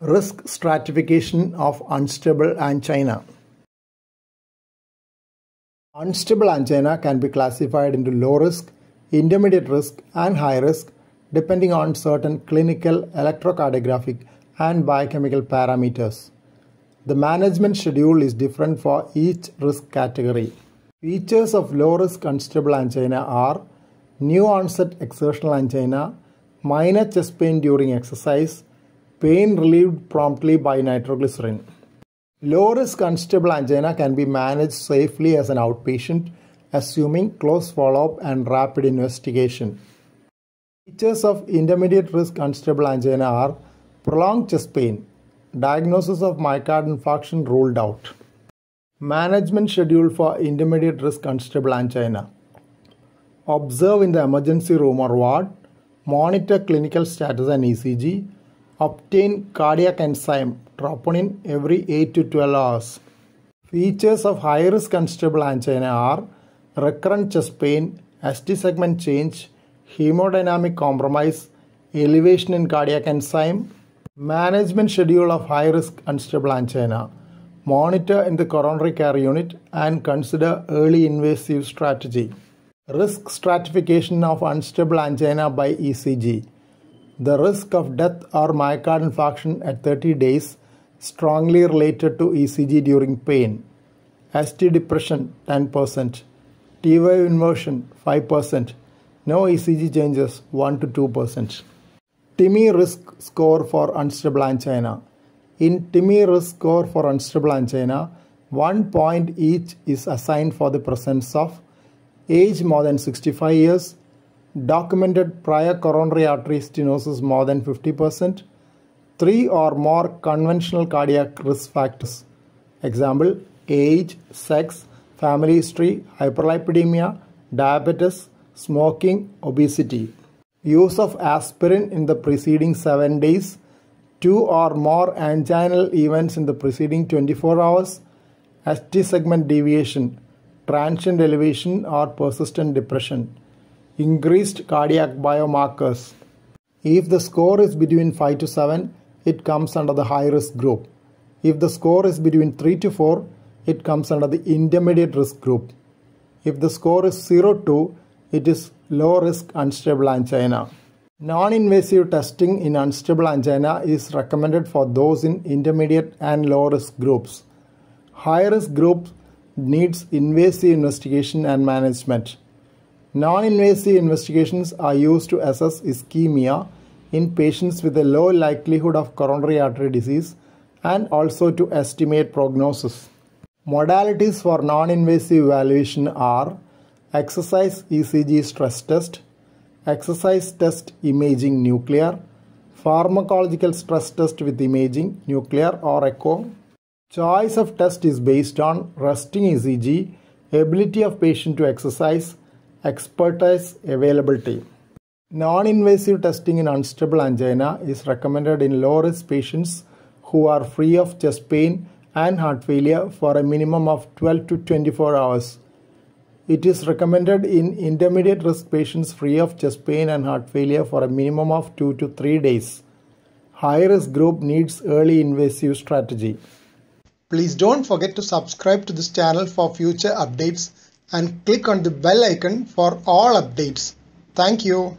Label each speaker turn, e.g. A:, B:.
A: Risk stratification of unstable angina. Unstable angina can be classified into low risk, intermediate risk, and high risk depending on certain clinical, electrocardiographic, and biochemical parameters. The management schedule is different for each risk category. Features of low risk unstable angina are new onset exertional angina, minor chest pain during exercise, pain relieved promptly by nitroglycerin. Low risk unstable angina can be managed safely as an outpatient, assuming close follow up and rapid investigation. Features of intermediate risk unstable angina are prolonged chest pain, diagnosis of myocardial infarction ruled out. Management schedule for intermediate risk unstable angina. Observe in the emergency room or ward, monitor clinical status and ECG, obtain cardiac enzyme troponin every 8 to 12 hours. Features of high risk unstable angina are recurrent chest pain, ST segment change, hemodynamic compromise, elevation in cardiac enzyme, management schedule of high risk unstable angina, monitor in the coronary care unit and consider early invasive strategy. Risk stratification of unstable angina by ECG. The risk of death or myocardial infarction at 30 days strongly related to ECG during pain. ST depression 10%, T wave inversion 5%, no ECG changes 1 to 2%. TIMI risk score for unstable angina. In TIMI risk score for unstable angina, one point each is assigned for the presence of age more than 65 years, documented prior coronary artery stenosis more than 50%, three or more conventional cardiac risk factors. Example, age, sex, family history, hyperlipidemia, diabetes, smoking, obesity. Use of aspirin in the preceding 7 days, two or more anginal events in the preceding 24 hours, ST segment deviation, transient elevation or persistent depression, increased cardiac biomarkers. If the score is between 5 to 7, it comes under the high risk group. If the score is between 3 to 4, it comes under the intermediate risk group. If the score is 0 to, it is low risk unstable angina. Non invasive testing in unstable angina is recommended for those in intermediate and low risk groups. High risk group needs invasive investigation and management. Non invasive investigations are used to assess ischemia in patients with a low likelihood of coronary artery disease and also to estimate prognosis. Modalities for non invasive evaluation are exercise ECG stress test, exercise test imaging nuclear, pharmacological stress test with imaging nuclear or echo. Choice of test is based on resting ECG, ability of patient to exercise, expertise availability. Non-invasive testing in unstable angina is recommended in low-risk patients who are free of chest pain and heart failure for a minimum of 12 to 24 hours. It is recommended in intermediate risk patients free of chest pain and heart failure for a minimum of 2 to 3 days. High risk group needs early invasive strategy. Please don't forget to subscribe to this channel for future updates and click on the bell icon for all updates. Thank you.